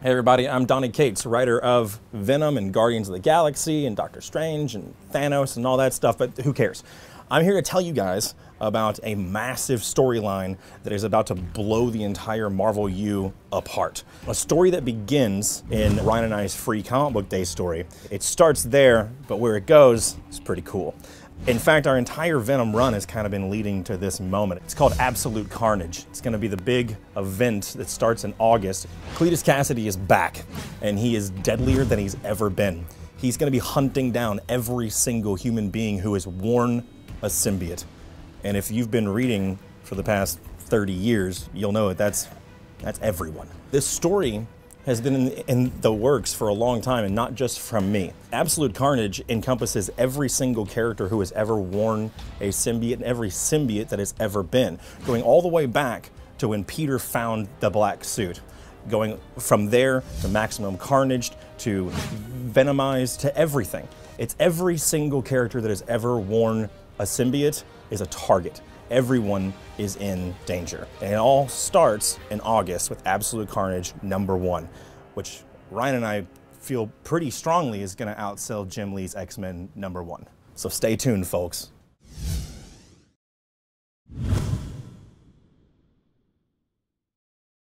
Hey everybody, I'm Donny Cates, writer of Venom and Guardians of the Galaxy and Doctor Strange and Thanos and all that stuff, but who cares? I'm here to tell you guys about a massive storyline that is about to blow the entire Marvel U apart. A story that begins in Ryan and I's free comic book day story. It starts there, but where it goes is pretty cool. In fact, our entire Venom run has kind of been leading to this moment. It's called Absolute Carnage. It's going to be the big event that starts in August. Cletus Kasady is back, and he is deadlier than he's ever been. He's going to be hunting down every single human being who has worn a symbiote. And if you've been reading for the past 30 years, you'll know that that's, that's everyone. This story has been in, in, the works for a long time and not just from me. Absolute Carnage encompasses every single character who has ever worn a symbiote and every symbiote that has ever been, going all the way back to when Peter found the black suit. Going from there to Maximum Carnage to Venomized to everything. It's every single character that has ever worn a symbiote is a target everyone is in danger. And it all starts in August with Absolute Carnage number one, which Ryan and I feel pretty strongly is going to outsell Jim Lee's X Men number one. So stay tuned, folks.